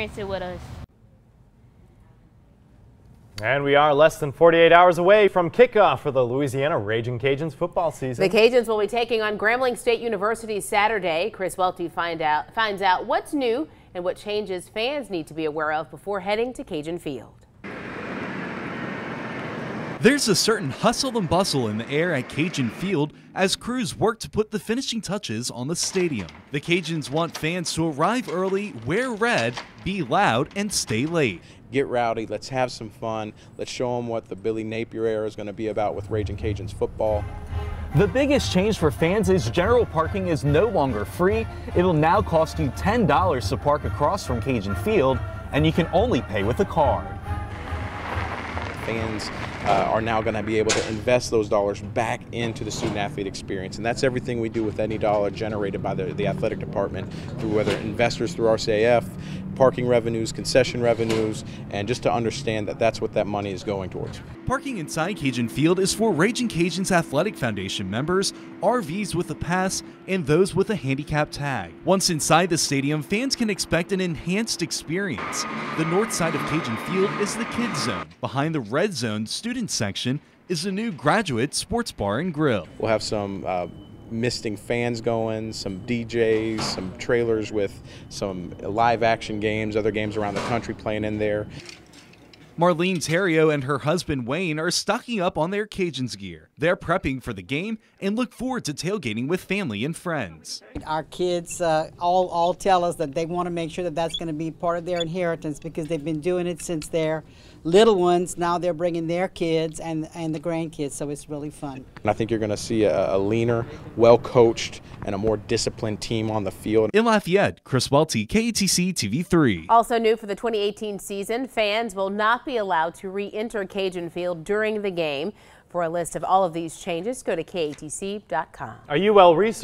experience it with us. And we are less than 48 hours away from kickoff for the Louisiana Raging Cajuns football season. The Cajuns will be taking on Grambling State University Saturday. Chris Welty find out, finds out what's new and what changes fans need to be aware of before heading to Cajun Field. There's a certain hustle and bustle in the air at Cajun Field as crews work to put the finishing touches on the stadium. The Cajuns want fans to arrive early, wear red, be loud, and stay late. Get rowdy, let's have some fun, let's show them what the Billy Napier era is going to be about with Raging Cajuns football. The biggest change for fans is general parking is no longer free. It'll now cost you $10 to park across from Cajun Field, and you can only pay with a card. Fans uh, are now going to be able to invest those dollars back into the student athlete experience. And that's everything we do with any dollar generated by the, the athletic department through whether investors through RCAF, parking revenues, concession revenues, and just to understand that that's what that money is going towards. Parking inside Cajun Field is for Raging Cajuns Athletic Foundation members, RVs with a pass, and those with a handicap tag. Once inside the stadium, fans can expect an enhanced experience. The north side of Cajun Field is the kids zone. Behind the red zone student section is the new graduate sports bar and grill. We'll have some uh, misting fans going, some DJs, some trailers with some live action games, other games around the country playing in there. Marlene Terrio and her husband Wayne are stocking up on their Cajuns gear. They're prepping for the game and look forward to tailgating with family and friends. Our kids uh, all, all tell us that they want to make sure that that's going to be part of their inheritance because they've been doing it since they're little ones. Now they're bringing their kids and, and the grandkids, so it's really fun. And I think you're going to see a, a leaner, well coached, and a more disciplined team on the field. In Lafayette, Chris Welty, KATC TV3. Also new for the 2018 season, fans will not be allowed to re-enter Cajun Field during the game. For a list of all of these changes, go to KATC.com. Are you well researched?